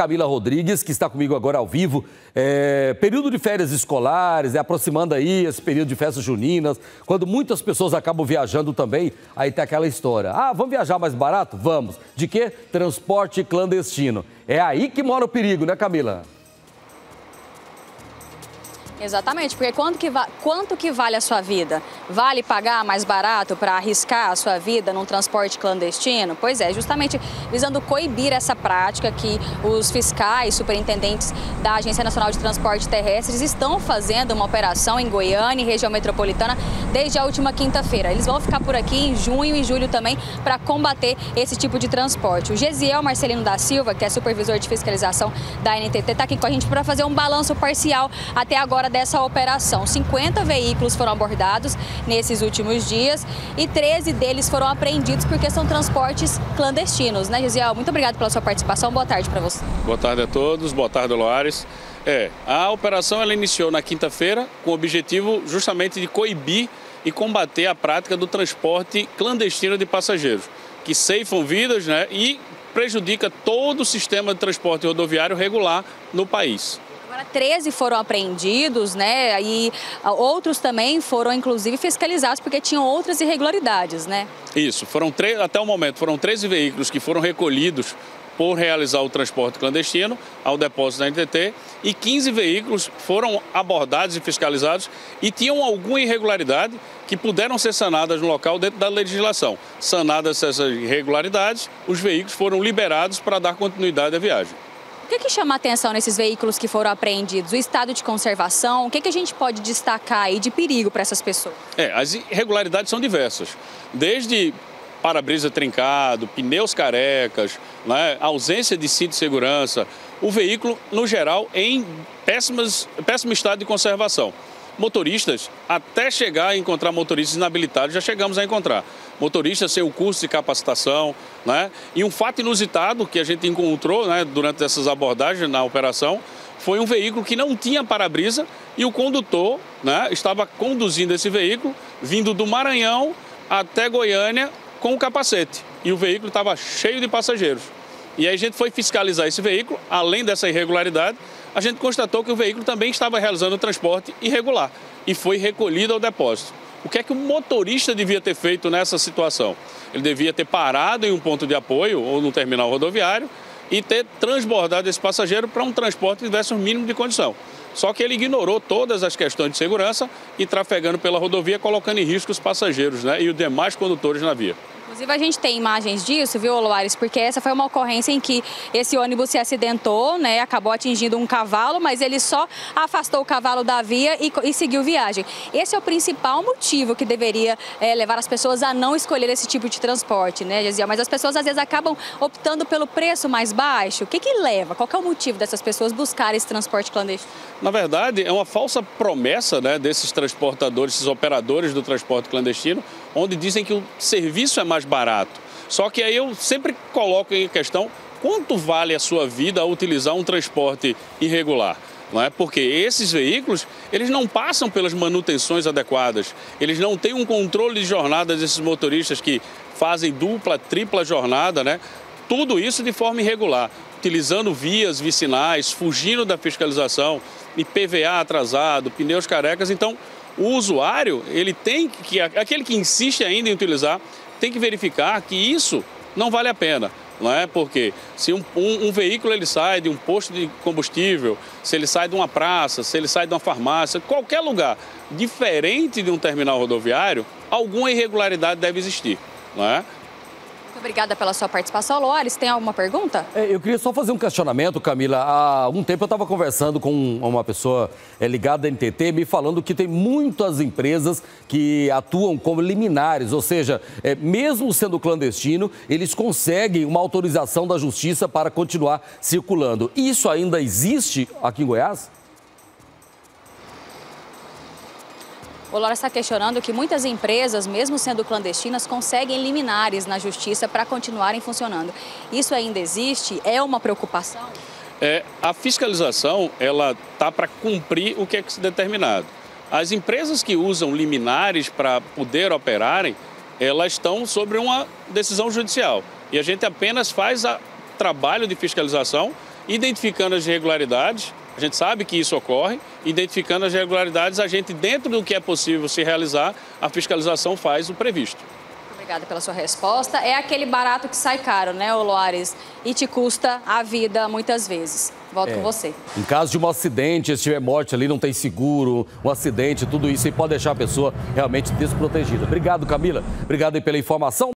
Camila Rodrigues, que está comigo agora ao vivo. É, período de férias escolares, é, aproximando aí esse período de festas juninas, quando muitas pessoas acabam viajando também, aí tem aquela história. Ah, vamos viajar mais barato? Vamos. De quê? Transporte clandestino. É aí que mora o perigo, né, Camila? Exatamente, porque quanto que, quanto que vale a sua vida? Vale pagar mais barato para arriscar a sua vida num transporte clandestino? Pois é, justamente visando coibir essa prática que os fiscais, superintendentes da Agência Nacional de Transporte Terrestres estão fazendo uma operação em Goiânia e região metropolitana desde a última quinta-feira. Eles vão ficar por aqui em junho e julho também para combater esse tipo de transporte. O Gesiel Marcelino da Silva, que é supervisor de fiscalização da NTT, está aqui com a gente para fazer um balanço parcial até agora dessa operação. 50 veículos foram abordados nesses últimos dias e 13 deles foram apreendidos porque são transportes clandestinos, né, Gisiel? Muito obrigado pela sua participação. Boa tarde para você. Boa tarde a todos. Boa tarde, Loares. É, a operação ela iniciou na quinta-feira com o objetivo justamente de coibir e combater a prática do transporte clandestino de passageiros, que ceifam vidas né, e prejudica todo o sistema de transporte rodoviário regular no país. Agora, 13 foram apreendidos, né? E ah, outros também foram, inclusive, fiscalizados porque tinham outras irregularidades, né? Isso, foram até o momento, foram 13 veículos que foram recolhidos por realizar o transporte clandestino ao depósito da NTT e 15 veículos foram abordados e fiscalizados e tinham alguma irregularidade que puderam ser sanadas no local dentro da legislação. Sanadas essas irregularidades, os veículos foram liberados para dar continuidade à viagem que, que chama a atenção nesses veículos que foram apreendidos? O estado de conservação? O que, que a gente pode destacar aí de perigo para essas pessoas? É, as irregularidades são diversas. Desde para-brisa trincado, pneus carecas, né, ausência de cinto de segurança, o veículo, no geral, em péssimas, péssimo estado de conservação motoristas, até chegar a encontrar motoristas inabilitados, já chegamos a encontrar. Motoristas sem o curso de capacitação, né? E um fato inusitado que a gente encontrou né, durante essas abordagens na operação foi um veículo que não tinha para-brisa e o condutor né, estava conduzindo esse veículo, vindo do Maranhão até Goiânia com o capacete. E o veículo estava cheio de passageiros. E aí a gente foi fiscalizar esse veículo, além dessa irregularidade, a gente constatou que o veículo também estava realizando transporte irregular e foi recolhido ao depósito. O que é que o motorista devia ter feito nessa situação? Ele devia ter parado em um ponto de apoio ou no terminal rodoviário e ter transbordado esse passageiro para um transporte que tivesse um mínimo de condição. Só que ele ignorou todas as questões de segurança e trafegando pela rodovia, colocando em risco os passageiros né, e os demais condutores na via. Inclusive, a gente tem imagens disso, viu, Loares? Porque essa foi uma ocorrência em que esse ônibus se acidentou, né? Acabou atingindo um cavalo, mas ele só afastou o cavalo da via e, e seguiu viagem. Esse é o principal motivo que deveria é, levar as pessoas a não escolher esse tipo de transporte, né, Gesiel? Mas as pessoas às vezes acabam optando pelo preço mais baixo. O que que leva? Qual que é o motivo dessas pessoas buscarem esse transporte clandestino? Na verdade, é uma falsa promessa né, desses transportadores, esses operadores do transporte clandestino, onde dizem que o serviço é mais barato. Só que aí eu sempre coloco em questão quanto vale a sua vida ao utilizar um transporte irregular. Não é? Porque esses veículos, eles não passam pelas manutenções adequadas, eles não têm um controle de jornada desses motoristas que fazem dupla, tripla jornada, né? Tudo isso de forma irregular, utilizando vias vicinais, fugindo da fiscalização, IPVA atrasado, pneus carecas. Então, o usuário, ele tem que, aquele que insiste ainda em utilizar, tem que verificar que isso não vale a pena. Não é? Porque se um, um, um, veículo ele sai de um posto de combustível, se ele sai de uma praça, se ele sai de uma farmácia, qualquer lugar diferente de um terminal rodoviário, alguma irregularidade deve existir. Não é? Obrigada pela sua participação. Loares, tem alguma pergunta? É, eu queria só fazer um questionamento, Camila. Há um tempo eu estava conversando com uma pessoa é, ligada à NTT, me falando que tem muitas empresas que atuam como liminares, ou seja, é, mesmo sendo clandestino, eles conseguem uma autorização da justiça para continuar circulando. Isso ainda existe aqui em Goiás? O Lora está questionando que muitas empresas, mesmo sendo clandestinas, conseguem liminares na justiça para continuarem funcionando. Isso ainda existe? É uma preocupação? É, a fiscalização ela tá para cumprir o que é determinado. As empresas que usam liminares para poder operarem, elas estão sobre uma decisão judicial. E a gente apenas faz o trabalho de fiscalização identificando as irregularidades, a gente sabe que isso ocorre, identificando as irregularidades, a gente, dentro do que é possível se realizar, a fiscalização faz o previsto. Obrigada pela sua resposta. É aquele barato que sai caro, né, Loares? E te custa a vida muitas vezes. Volto é. com você. Em caso de um acidente, se tiver morte ali, não tem seguro, um acidente, tudo isso, e pode deixar a pessoa realmente desprotegida. Obrigado, Camila. Obrigado aí pela informação.